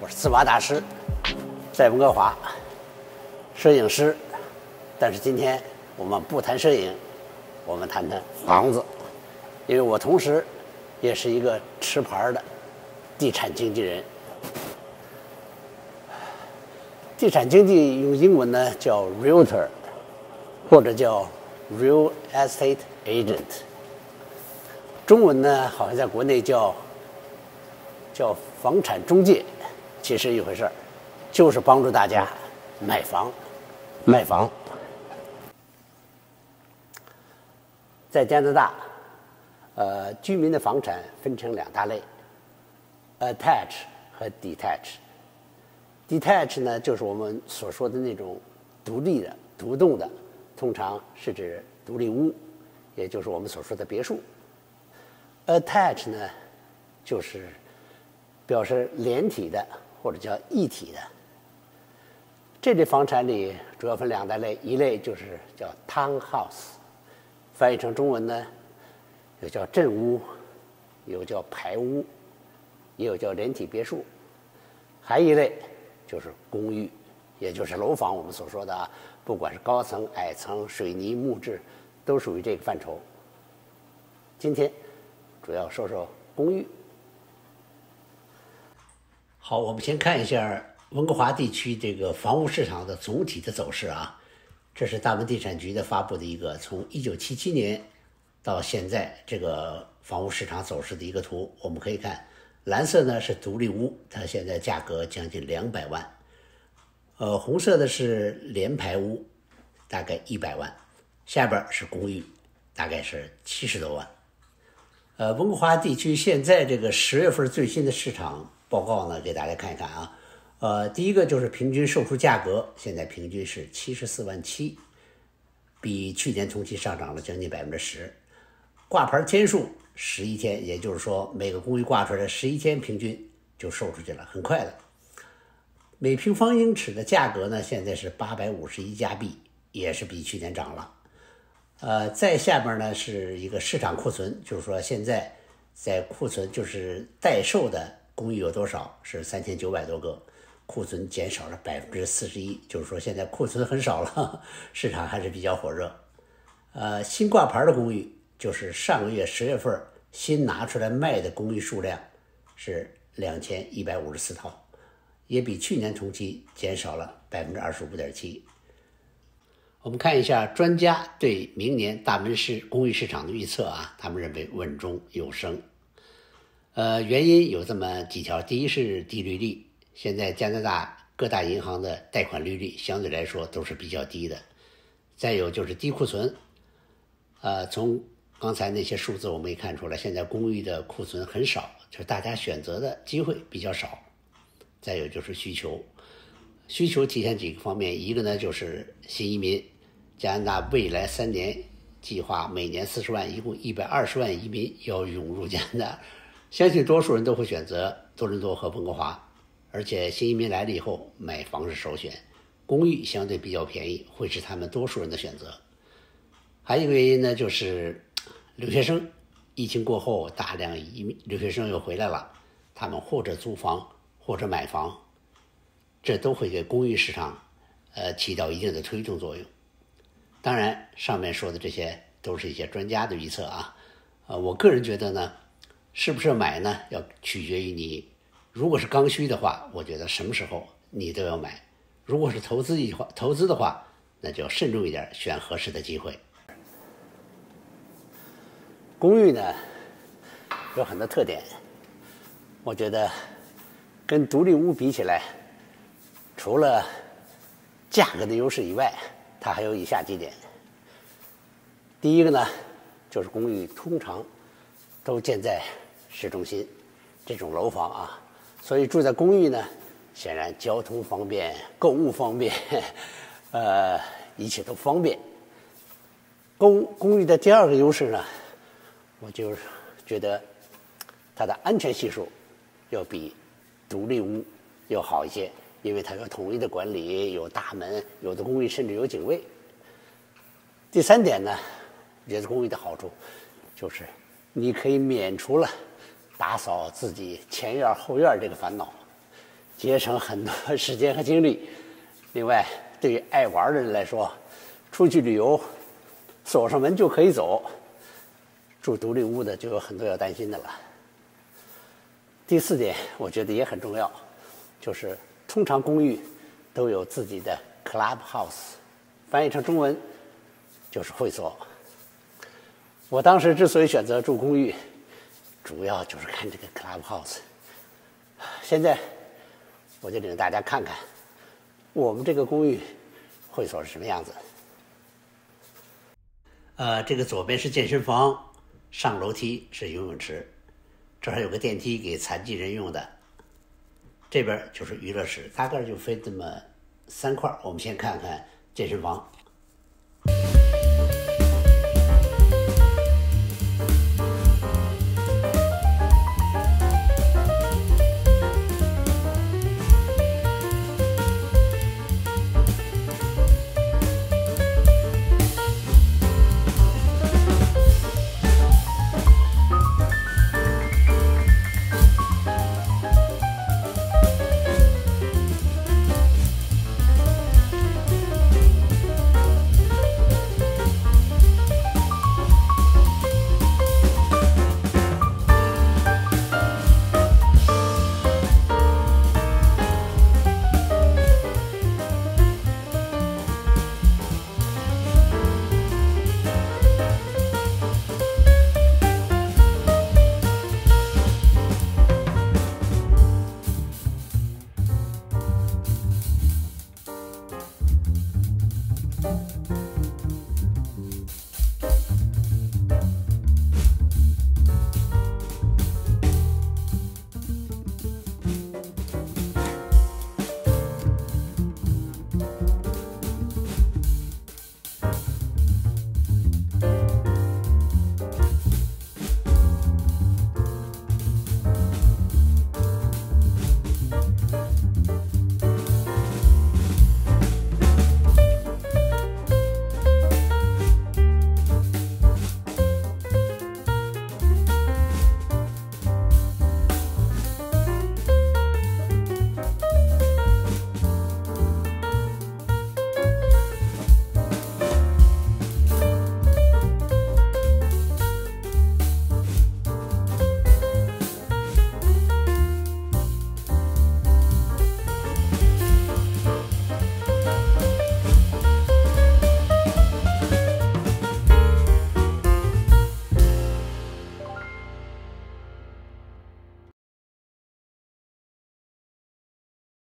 我是字画大师，在温哥华，摄影师。但是今天我们不谈摄影，我们谈谈房子，因为我同时也是一个持牌的地产经纪人。地产经纪用英文呢叫 realtor，或者叫 real estate agent。中文呢好像在国内叫叫房产中介，其实一回事儿，就是帮助大家买房、卖房。在加拿大，呃，居民的房产分成两大类：attach 和 detach。detach 呢，就是我们所说的那种独立的、独栋的，通常是指独立屋，也就是我们所说的别墅。attach 呢，就是表示连体的或者叫一体的。这类房产里主要分两大类，一类就是叫 townhouse。翻译成中文呢，有叫镇屋，有叫排屋，也有叫连体别墅。还一类就是公寓，也就是楼房，我们所说的啊，不管是高层、矮层、水泥、木质，都属于这个范畴。今天主要说说公寓。好，我们先看一下温哥华地区这个房屋市场的总体的走势啊。这是大文地产局的发布的一个从一九七七年到现在这个房屋市场走势的一个图。我们可以看，蓝色呢是独立屋，它现在价格将近两百万；呃，红色的是联排屋，大概一百万；下边是公寓，大概是七十多万。呃，温哥华地区现在这个十月份最新的市场报告呢，给大家看一看啊。呃，第一个就是平均售出价格，现在平均是七十四万七，比去年同期上涨了将近百分之十。挂牌天数十一天，也就是说每个公寓挂出来十一天，平均就售出去了，很快的。每平方英尺的价格呢，现在是八百五十一加币，也是比去年涨了。呃，再下边呢是一个市场库存，就是说现在在库存就是待售的公寓有多少，是三千九百多个。库存减少了百分之四十一，就是说现在库存很少了，市场还是比较火热。呃，新挂牌的公寓就是上个月十月份新拿出来卖的公寓数量是两千一百五十四套，也比去年同期减少了百分之二十五点七。我们看一下专家对明年大门市公寓市场的预测啊，他们认为稳中有升。呃，原因有这么几条，第一是低利率。现在加拿大各大银行的贷款利率相对来说都是比较低的，再有就是低库存，呃，从刚才那些数字我们也看出来，现在公寓的库存很少，就是大家选择的机会比较少。再有就是需求，需求体现几个方面，一个呢就是新移民，加拿大未来三年计划每年四十万，一共一百二十万移民要涌入加拿大，相信多数人都会选择多伦多和温哥华。而且新移民来了以后，买房是首选，公寓相对比较便宜，会是他们多数人的选择。还有一个原因呢，就是留学生，疫情过后大量移民留学生又回来了，他们或者租房或者买房，这都会给公寓市场，呃，起到一定的推动作用。当然，上面说的这些都是一些专家的预测啊，呃，我个人觉得呢，是不是买呢，要取决于你。如果是刚需的话，我觉得什么时候你都要买；如果是投资一话，投资的话，那就要慎重一点，选合适的机会。公寓呢有很多特点，我觉得跟独立屋比起来，除了价格的优势以外，它还有以下几点。第一个呢，就是公寓通常都建在市中心，这种楼房啊。所以住在公寓呢，显然交通方便、购物方便，呃，一切都方便。公公寓的第二个优势呢，我就觉得它的安全系数要比独立屋要好一些，因为它有统一的管理，有大门，有的公寓甚至有警卫。第三点呢，也是公寓的好处，就是你可以免除了。打扫自己前院后院这个烦恼，节省很多 时间和精力。另外，对于爱玩的人来说，出去旅游锁上门就可以走，住独立屋的就有很多要担心的了。第四点，我觉得也很重要，就是通常公寓都有自己的 club house，翻译成中文就是会所。我当时之所以选择住公寓，主要就是看这个 club house。现在我就领大家看看我们这个公寓会所是什么样子。呃，这个左边是健身房，上楼梯是游泳池，这还有个电梯给残疾人用的。这边就是娱乐室，大概就分这么三块。我们先看看健身房。